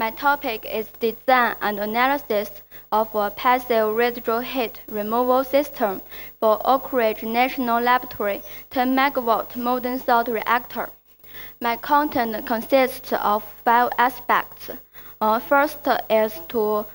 My topic is design and analysis of a passive residual heat removal system for Oak Ridge National Laboratory 10 megawatt molten salt reactor. My content consists of five aspects. Uh, first is to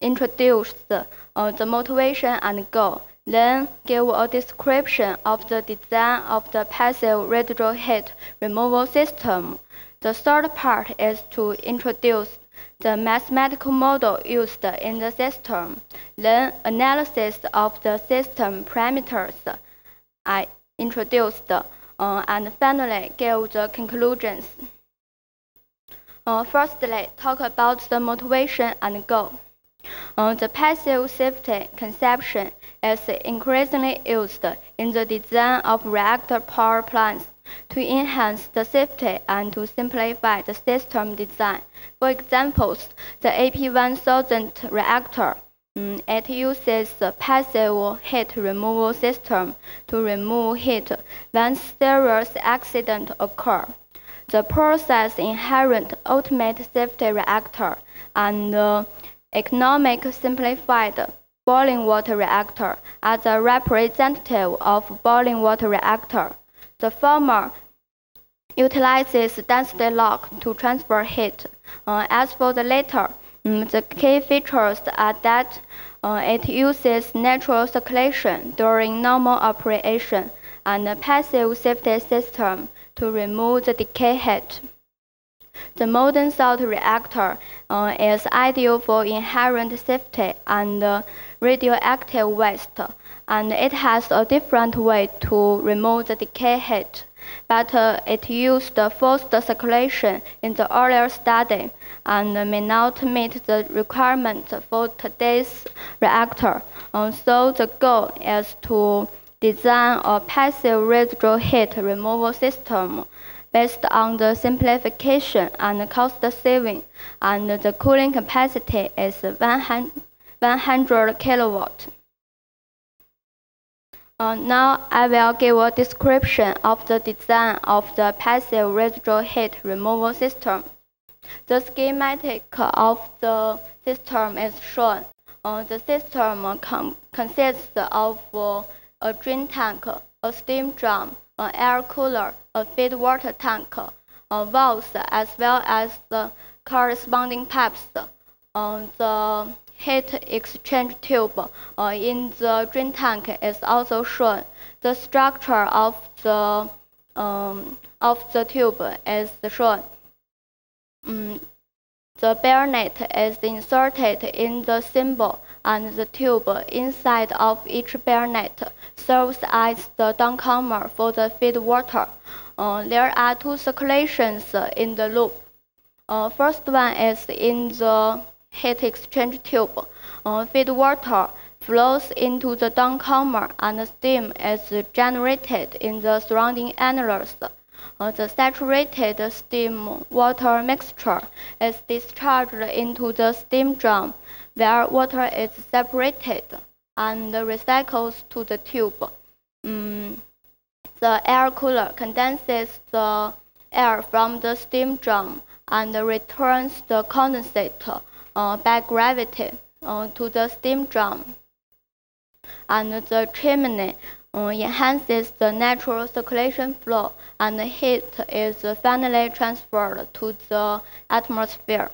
introduce the, uh, the motivation and goal, then give a description of the design of the passive residual heat removal system. The third part is to introduce the mathematical model used in the system, then analysis of the system parameters I introduced, uh, and finally give the conclusions. Uh, firstly, talk about the motivation and goal. Uh, the passive safety conception is increasingly used in the design of reactor power plants to enhance the safety and to simplify the system design. For example, the AP1000 reactor, um, it uses the passive heat removal system to remove heat when serious accident occur. The process inherent ultimate safety reactor and uh, economic simplified boiling water reactor as a representative of boiling water reactor. The former utilizes density lock to transfer heat. Uh, as for the latter, um, the key features are that uh, it uses natural circulation during normal operation and a passive safety system to remove the decay heat. The molten salt reactor uh, is ideal for inherent safety and uh, radioactive waste and it has a different way to remove the decay heat. But uh, it used forced circulation in the earlier study and may not meet the requirement for today's reactor. Uh, so the goal is to design a passive residual heat removal system based on the simplification and cost saving, and the cooling capacity is 100 kilowatt. Uh, now I will give a description of the design of the passive residual heat removal system. The schematic of the system is shown. Uh, the system consists of uh, a drain tank, a steam drum, an air cooler, a feed water tank, uh, valves, as well as the corresponding pipes. Uh, the heat exchange tube uh, in the drain tank is also shown. The structure of the um, of the tube is shown. Um, the bayonet is inserted in the thimble and the tube inside of each bayonet serves as the downcomer for the feed water. Uh, there are two circulations in the loop. Uh, first one is in the heat exchange tube. Uh, feed water flows into the downcomer and steam is generated in the surrounding annulus. Uh, the saturated steam water mixture is discharged into the steam drum where water is separated and recycles to the tube. Um, the air cooler condenses the air from the steam drum and returns the condensate by gravity uh, to the steam drum. And the chimney uh, enhances the natural circulation flow and heat is finally transferred to the atmosphere.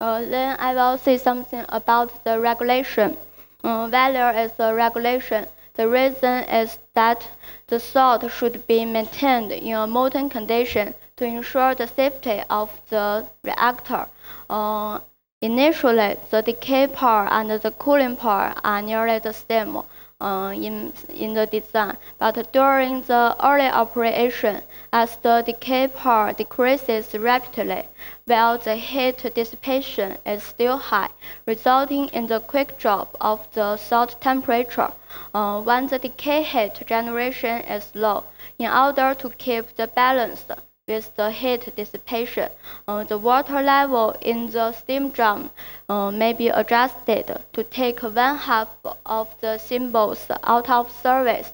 Uh, then I will say something about the regulation. Uh, value is a regulation. The reason is that the salt should be maintained in a molten condition to ensure the safety of the reactor. Uh, initially, the decay power and the cooling power are nearly the same uh, in, in the design, but during the early operation, as the decay power decreases rapidly, while the heat dissipation is still high, resulting in the quick drop of the salt temperature uh, when the decay heat generation is low. In order to keep the balance, with the heat dissipation. Uh, the water level in the steam drum uh, may be adjusted to take one half of the thimbles out of service.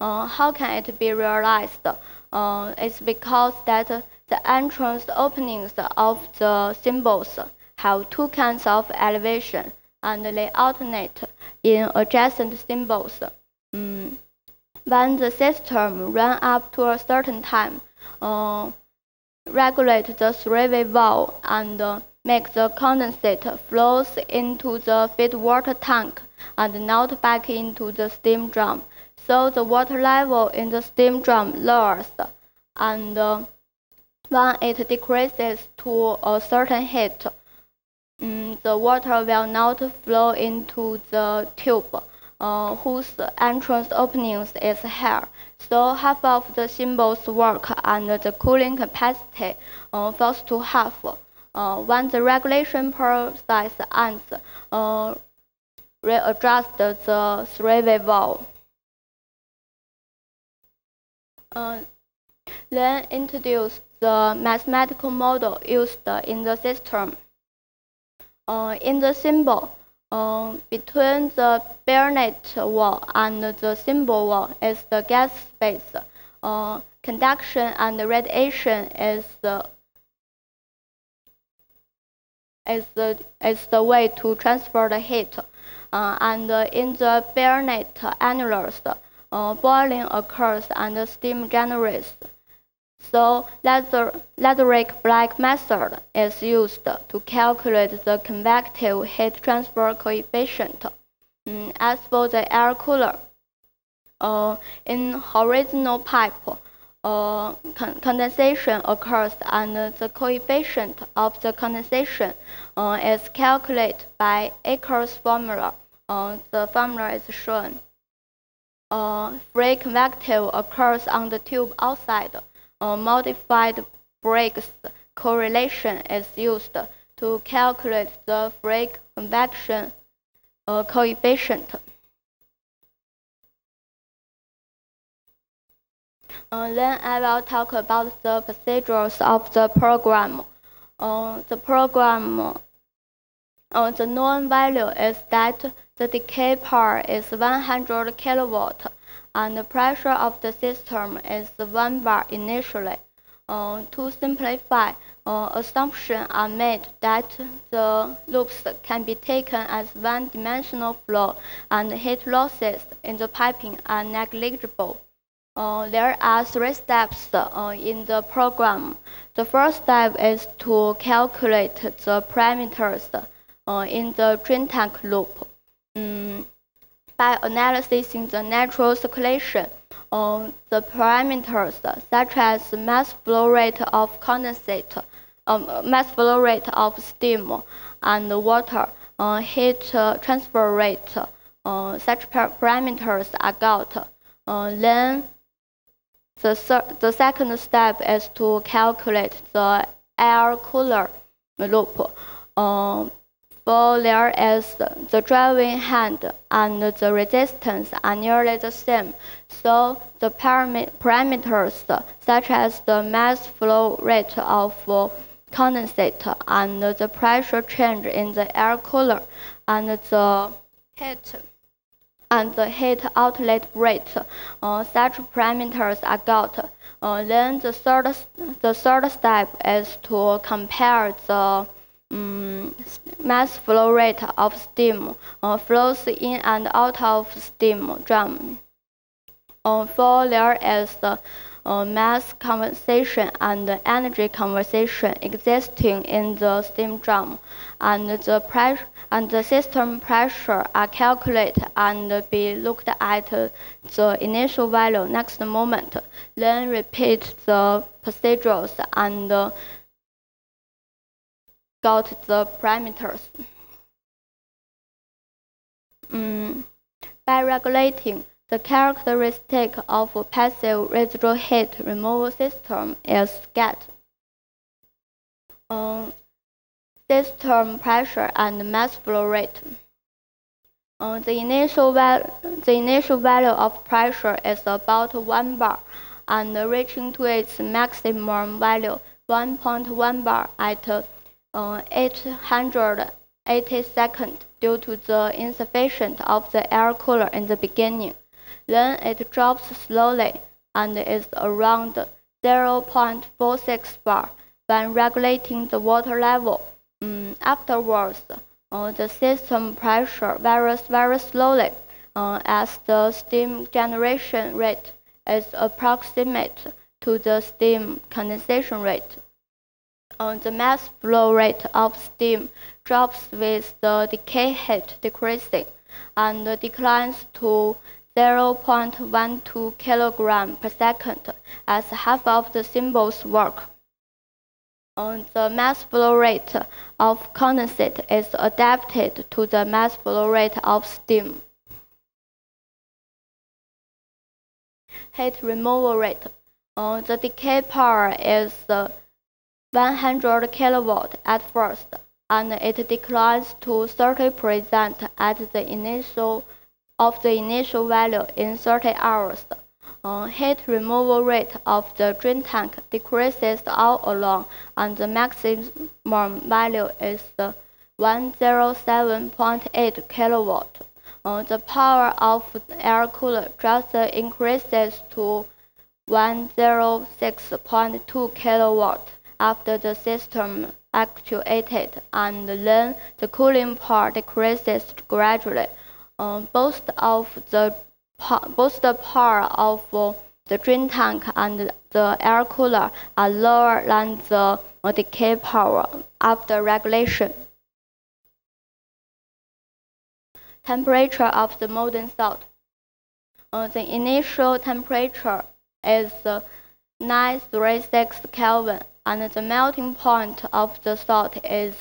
Uh, how can it be realized? Uh, it's because that the entrance openings of the thimbles have two kinds of elevation and they alternate in adjacent thimbles. Mm. When the system runs up to a certain time, regulate the three-way valve and uh, make the condensate flows into the feed water tank and not back into the steam drum. So the water level in the steam drum lowers and uh, when it decreases to a certain heat, um, the water will not flow into the tube, uh, whose entrance openings is here. So half of the thimbles work and the cooling capacity uh, falls to half. Uh, when the regulation process ends, uh, readjust the three-way valve. Uh, then introduce the mathematical model used in the system. Uh, in the thimble, uh, between the bayonet wall and the thimble wall is the gas space. Uh, conduction and radiation is the is the is the way to transfer the heat. Uh, and in the bayonet annulus, uh, boiling occurs and steam generates. So Lazarek Black method is used to calculate the convective heat transfer coefficient. Mm, as for the air cooler, uh, in horizontal pipe, uh, con condensation occurs and the coefficient of the condensation uh, is calculated by Akers' formula. Uh, the formula is shown. Uh, free convective occurs on the tube outside a modified Braggs correlation is used to calculate the free convection uh, coefficient. Uh, then I will talk about the procedures of the program. Uh, the program, uh, the known value is that the decay power is 100 kilowatt and the pressure of the system is 1 bar initially. Uh, to simplify, uh, assumptions are made that the loops can be taken as one-dimensional flow and heat losses in the piping are negligible. Uh, there are three steps uh, in the program. The first step is to calculate the parameters uh, in the drain tank loop. Um, by analyzing the natural circulation of the parameters such as mass flow rate of condensate, um, mass flow rate of steam and water, uh, heat uh, transfer rate, uh, such parameters are got. Uh, then the, the second step is to calculate the air cooler loop. Uh, for there is the driving hand and the resistance are nearly the same, so the parameters such as the mass flow rate of condensate and the pressure change in the air cooler and the heat and the heat outlet rate, uh, such parameters are got. Uh, then the third, the third step is to compare the um, mass flow rate of steam uh, flows in and out of steam drum. Uh, for there is the uh, mass conversation and energy conversation existing in the steam drum, and the pressure and the system pressure are calculated and be looked at the initial value next moment. Then repeat the procedures and got the parameters. Mm, by regulating the characteristic of a passive residual heat removal system is get um, system pressure and mass flow rate. Um, the, initial the initial value of pressure is about 1 bar and reaching to its maximum value 1.1 bar at uh, 880 seconds due to the insufficient of the air cooler in the beginning. Then it drops slowly and is around 0.46 bar when regulating the water level. Um, afterwards, uh, the system pressure varies very slowly uh, as the steam generation rate is approximate to the steam condensation rate. Uh, the mass flow rate of steam drops with the decay heat decreasing and declines to 0.12 kilogram per second as half of the thimbles work. Uh, the mass flow rate of condensate is adapted to the mass flow rate of steam. Heat removal rate. Uh, the decay power is uh, 100 kilowatt at first, and it declines to 30% at the initial of the initial value in 30 hours. Uh, heat removal rate of the drain tank decreases all along, and the maximum value is 107.8 kilowatt. Uh, the power of the air cooler just increases to 106.2 kilowatt after the system actuated, and then the cooling power decreases gradually. Uh, both of the both the of the drain tank and the air cooler are lower than the decay power after regulation. Temperature of the molten salt. Uh, the initial temperature is 936 Kelvin, and the melting point of the salt is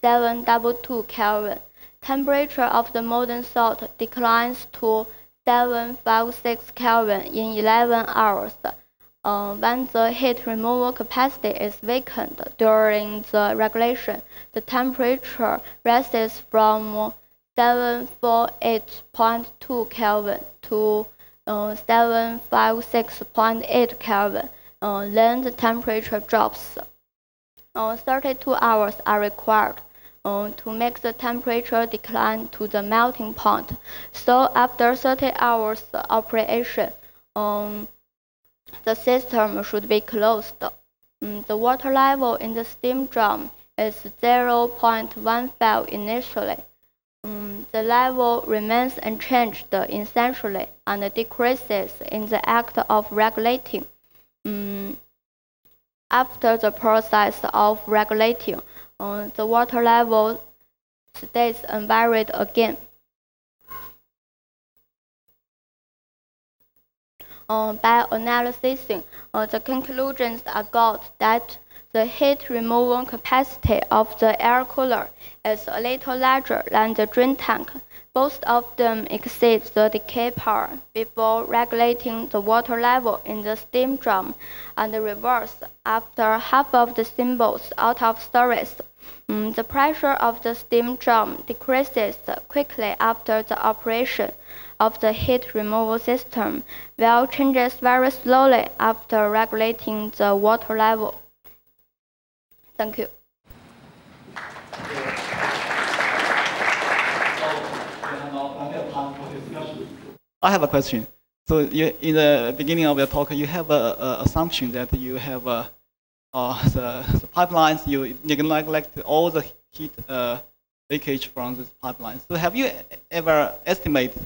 722 Kelvin. Temperature of the molten salt declines to 756 Kelvin in 11 hours. Uh, when the heat removal capacity is vacant during the regulation, the temperature rises from 748.2 Kelvin to uh, 756.8 Kelvin. Uh, then the temperature drops. Uh, 32 hours are required uh, to make the temperature decline to the melting point. So after 30 hours operation, um, the system should be closed. Um, the water level in the steam drum is 0.15 initially. Um, the level remains unchanged essentially and decreases in the act of regulating. Um, after the process of regulating, uh, the water level stays unvaried again. Uh, by analysis, uh, the conclusions are got that the heat removal capacity of the air cooler is a little larger than the drain tank. Both of them exceed the decay power before regulating the water level in the steam drum and reverse after half of the thimbles out of service. Mm, the pressure of the steam drum decreases quickly after the operation of the heat removal system, while changes very slowly after regulating the water level. Thank you. I have a question. So you, in the beginning of your talk, you have an assumption that you have uh, uh, the, the, pipelines, you neglect all the heat uh, leakage from this pipeline. So have you ever estimated,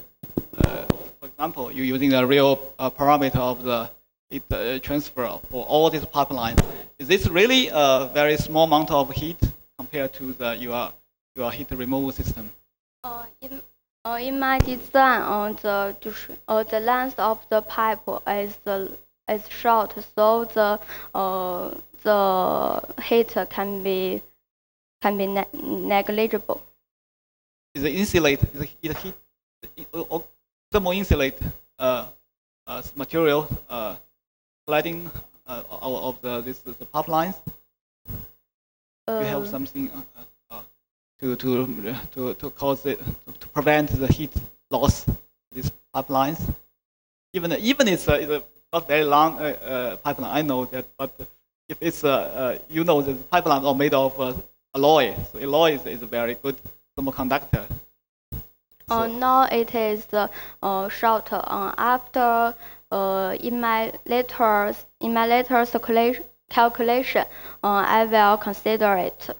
uh, for example, you using the real uh, parameter of the heat uh, transfer for all these pipelines? Is this really a very small amount of heat compared to the your your heat removal system? Uh, uh, in my design, uh, the uh, the length of the pipe is uh, is short, so the uh, the heat can be can be ne negligible. Is it insulate? Is it heat or thermal insulate uh, uh, material uh, lighting uh, of the this the pipelines? Uh, you have something uh, uh, to to to to cause it prevent the heat loss these pipelines. Even even it's a, it's a not very long pipeline. I know that, but if it's a you know the pipelines are made of alloy, so alloy is, is a very good thermal conductor. So uh, now it is uh, shorter. Uh, after uh, in my later in my later calculation, calculation uh, I will consider it.